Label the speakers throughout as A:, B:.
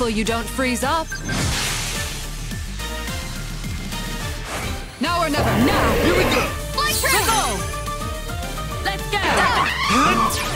A: Careful you don't freeze up. Now or never. Now!
B: Here we go!
C: Fly trap!
A: Go!
C: Let's go!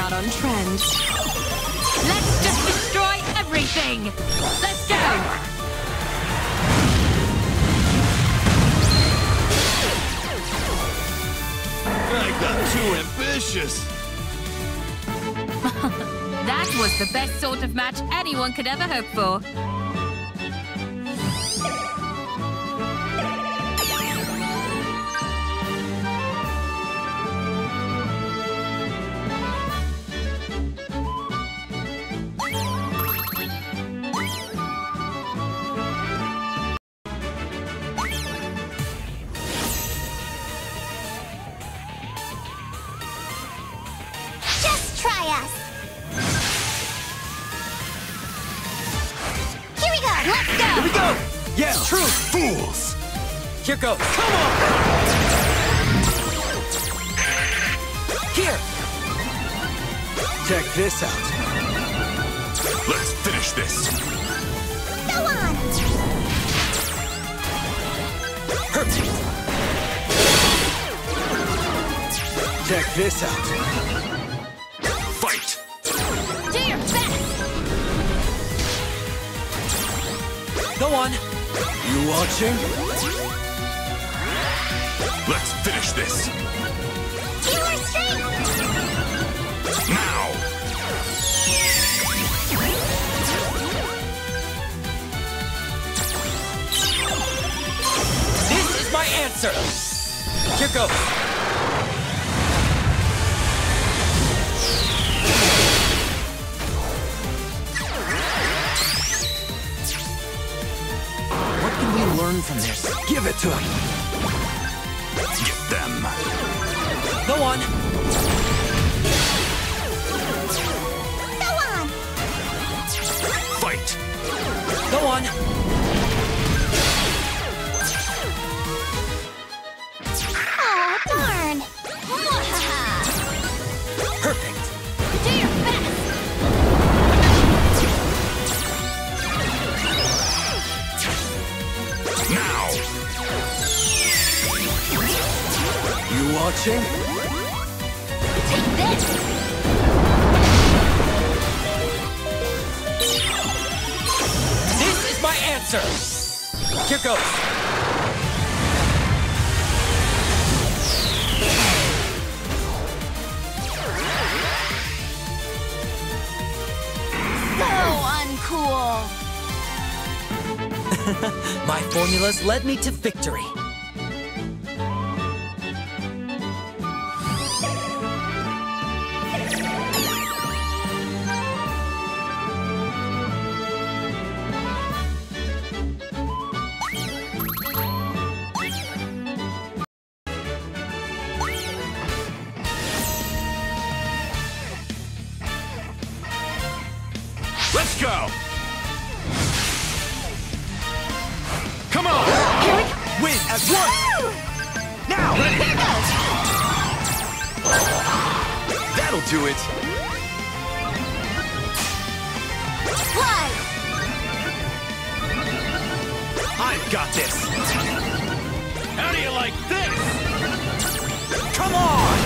A: Not
B: on
A: trend.
C: Let's just destroy everything! Let's go!
B: I got too ambitious!
C: That was the best sort of match anyone could ever hope for.
D: Just us. Here we go. Let's go.
E: Here we go! Yeah, true!
B: Fools!
E: Here goes! Come on! Here! Check this out.
B: Let's finish this!
D: Go on.
E: Perfect! Check this out. Go on! You watching?
B: Let's finish this!
D: Team strength.
B: Now!
E: This is my answer! Here goes! We learn from this? Give it to him!
B: Get them!
E: Go on!
D: Go on.
B: Fight!
E: Go on! Watching?
C: Take this!
E: This is my answer! Here goes!
C: So uncool!
E: My formulas led me to victory. Once! Now!
D: Here goes!
E: That'll do it!
D: Fly!
E: I've got this! How do you like this? Come on!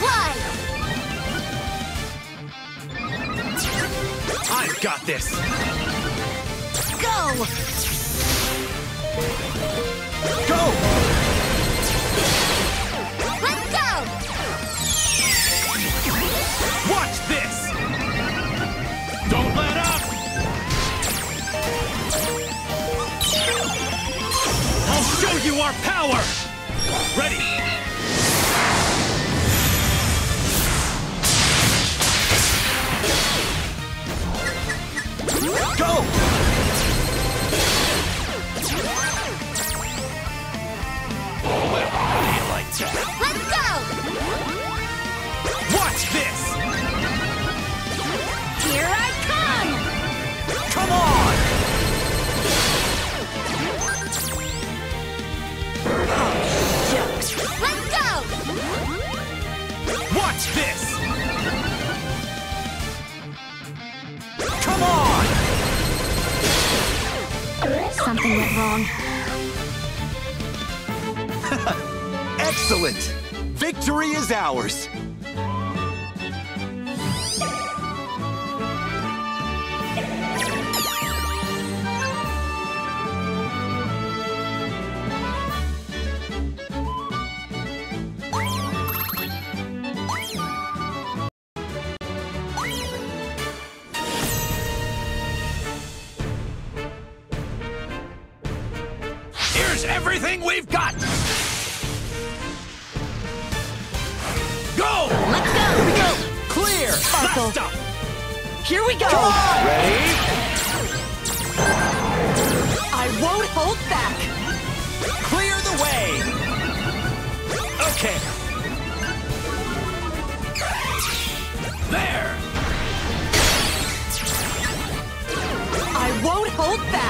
D: Fly!
E: I've got this!
D: Go!
E: I'll show you our power! Ready! This!
D: Come
E: on!
A: Something went wrong.
E: Excellent! Victory is ours! Everything we've got! Go!
A: Let's go! Here we go!
E: Clear!
A: Sparkle.
E: Last stop!
A: Here we go!
E: Ready?
A: I won't hold back!
E: Clear the way! Okay. There!
A: I won't hold back!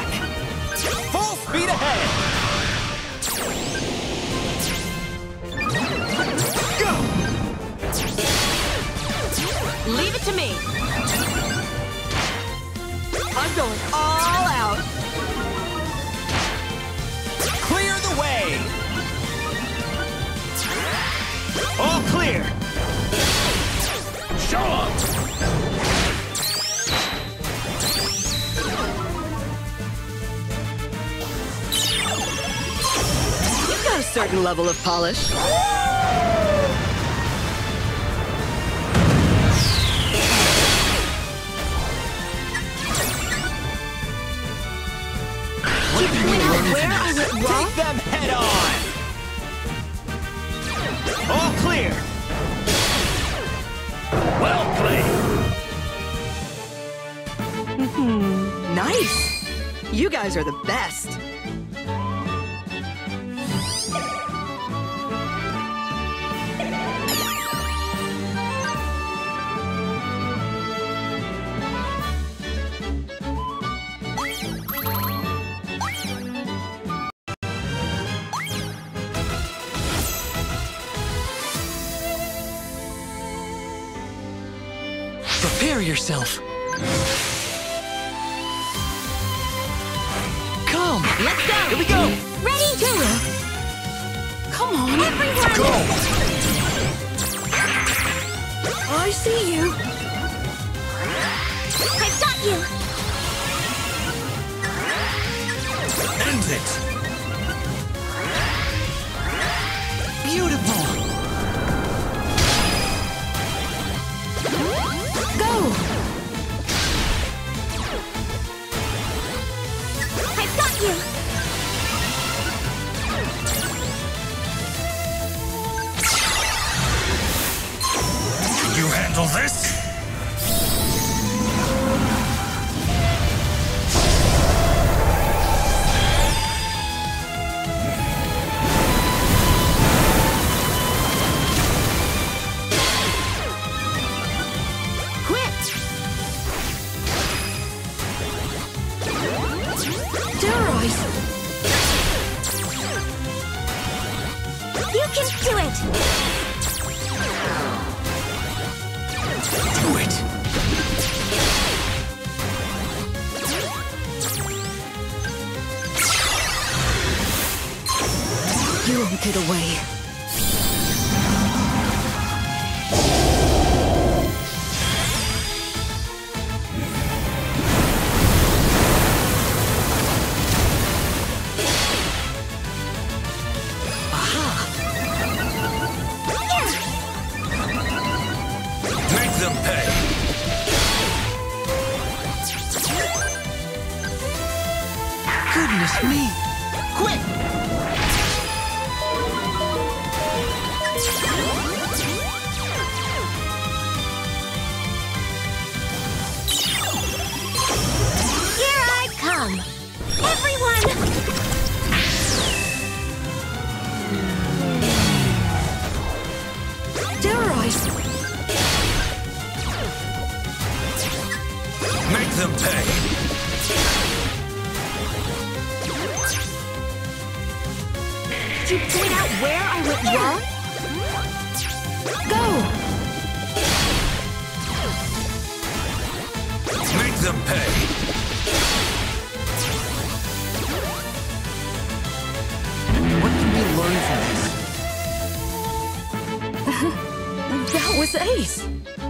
A: Certain level of polish. Keep winning where I went wrong?
E: Take them head on! All clear! Well played! Mm-hmm.
A: Nice! You guys are the best!
E: Prepare yourself! Come!
A: Let's go!
E: Here we go!
D: Ready?
A: Go! Come on!
D: Everyone!
E: Go!
A: I see you!
D: I've got you!
E: End it! Get away.
F: Make them pay!
E: Goodness me.
F: Quick!
E: Terrorize.
F: Make them pay!
A: Did you point out where I went wrong?
E: Go.
F: Make them pay!
E: What can we learn from this? Was Ace.